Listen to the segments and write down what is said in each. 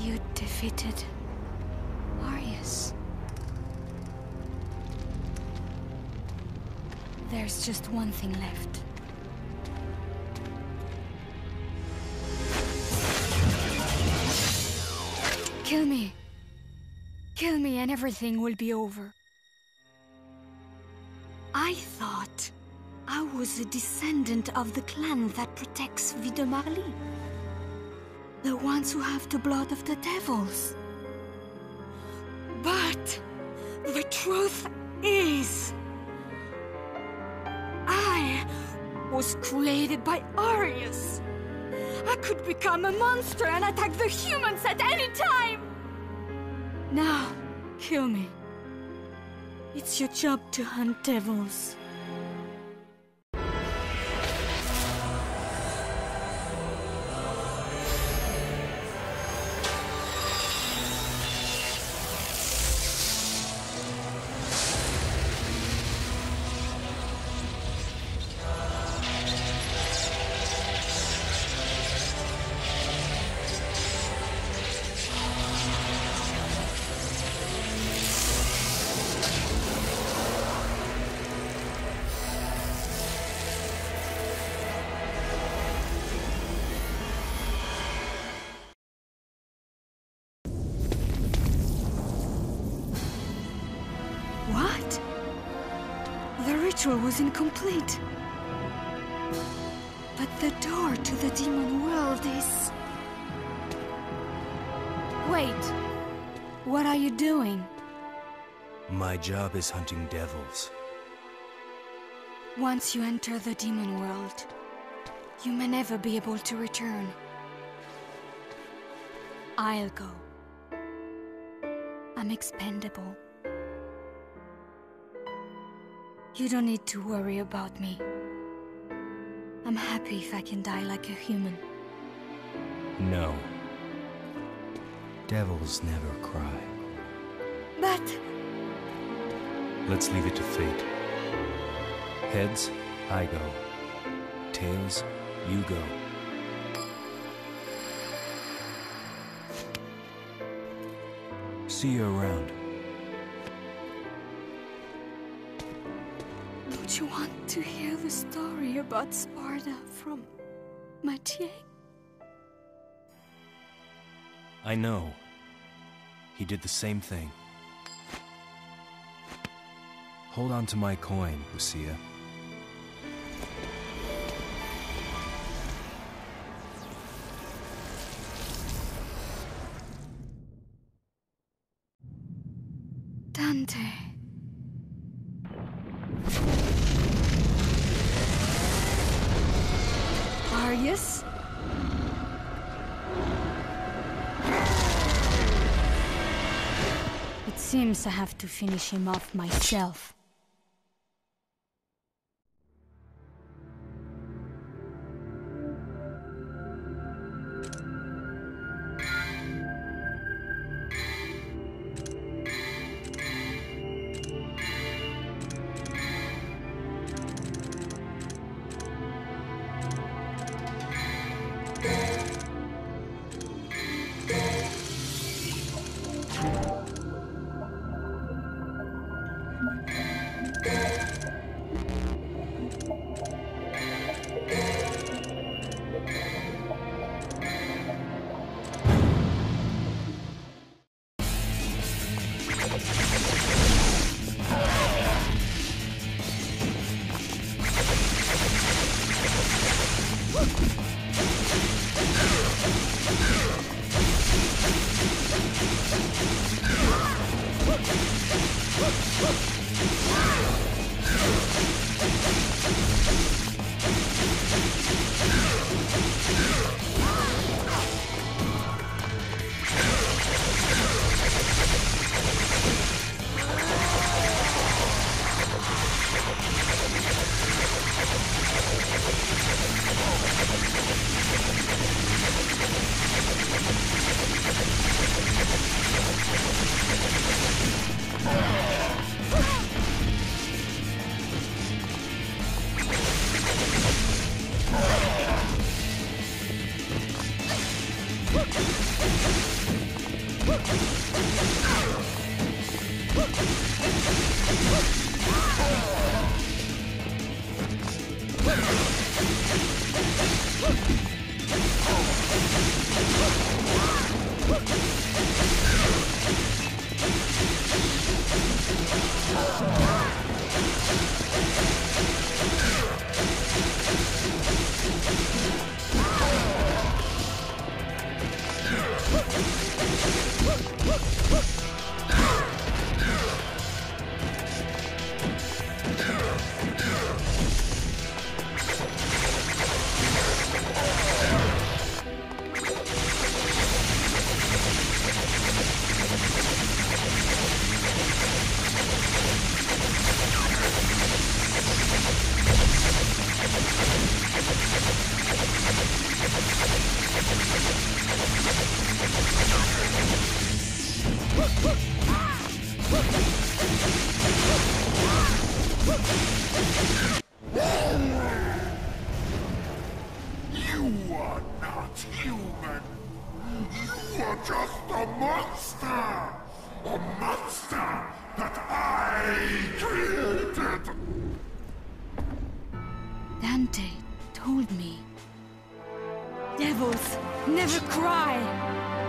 You defeated Arius. There's just one thing left. Kill me. Kill me and everything will be over. I thought I was a descendant of the clan that protects Vie de Marli. The ones who have the blood of the devils. But the truth is... I was created by Arius. I could become a monster and attack the humans at any time! Now, kill me. It's your job to hunt devils. Was incomplete. But the door to the demon world is... Wait. What are you doing? My job is hunting devils. Once you enter the demon world, you may never be able to return. I'll go. I'm expendable. You don't need to worry about me. I'm happy if I can die like a human. No. Devils never cry. But Let's leave it to fate. Heads, I go. Tails, you go. See you around. You want to hear the story about Sparda from Matier? I know. He did the same thing. Hold on to my coin, Lucia. Dante. It seems I have to finish him off myself. Dante told me. Devils never cry!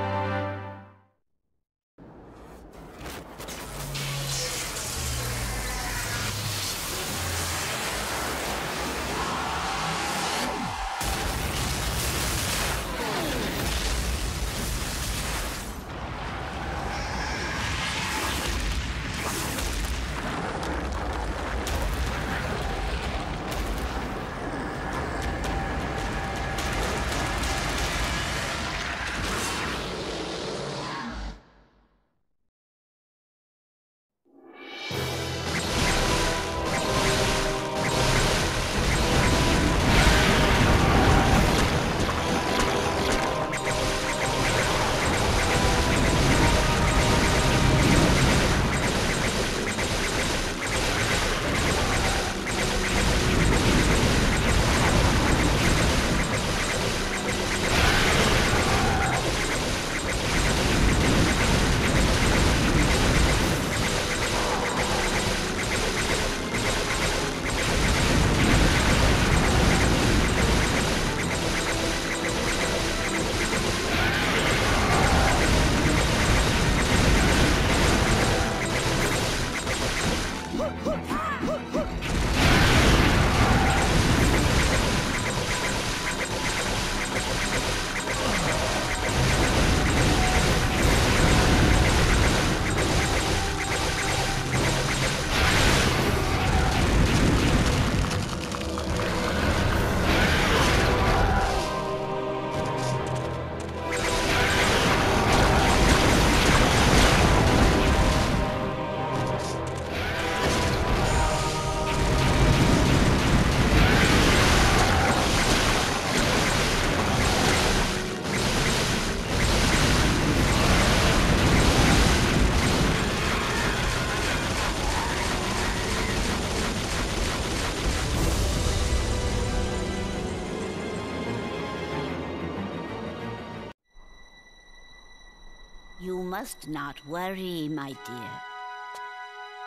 You must not worry, my dear.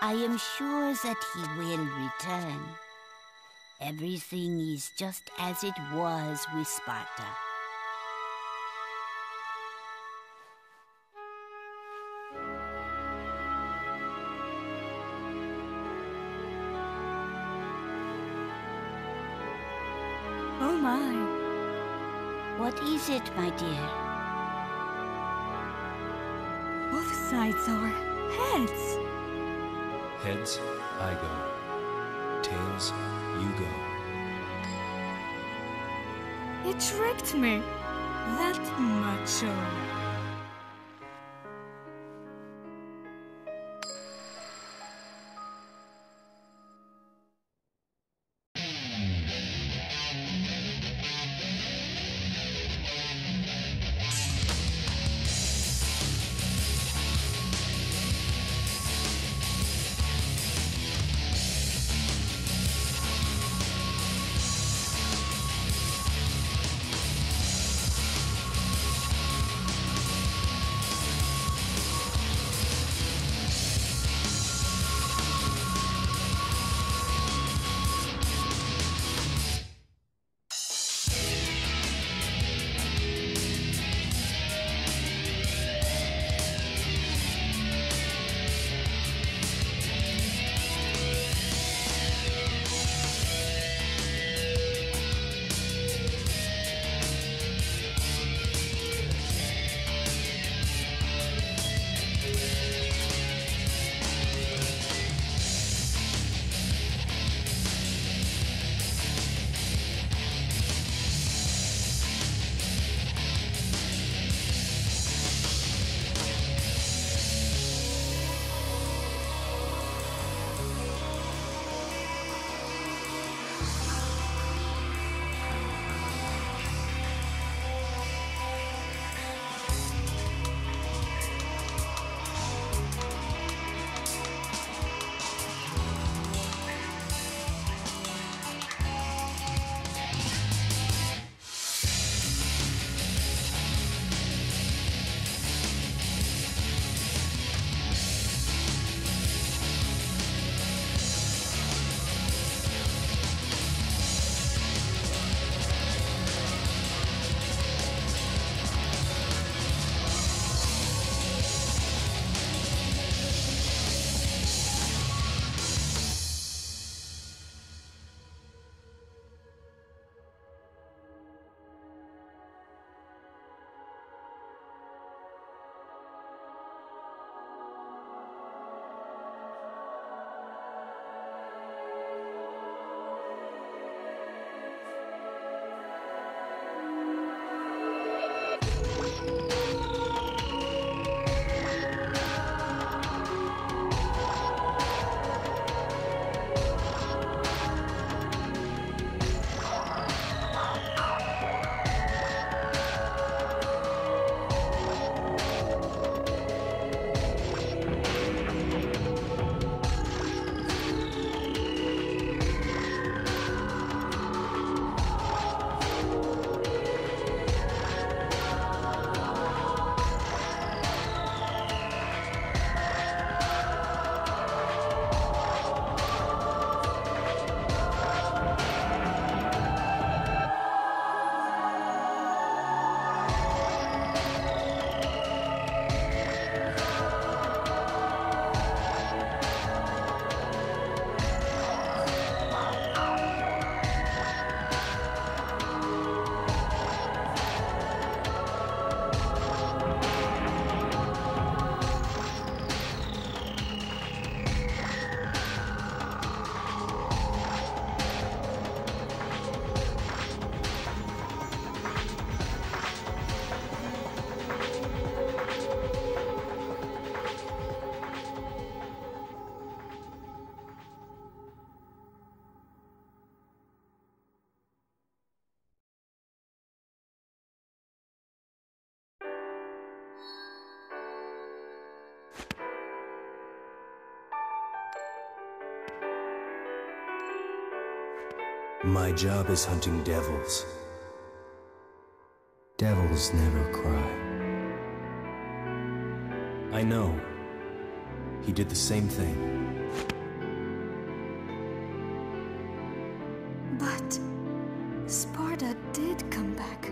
I am sure that he will return. Everything is just as it was with Sparda. Oh my. What is it, my dear? Both sides are heads. Heads, I go. Tails, you go. He tricked me. That macho. My job is hunting devils. Devils never cry. I know. He did the same thing. But Sparda did come back.